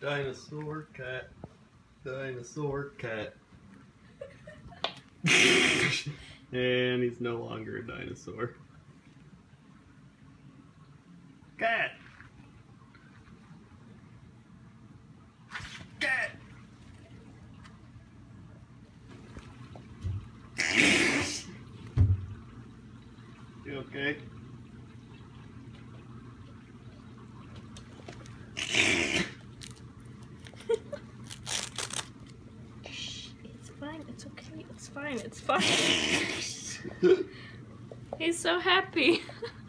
Dinosaur cat. Dinosaur cat. and he's no longer a dinosaur. Cat! Cat! You okay? Fine. It's okay. It's fine. It's fine. He's so happy.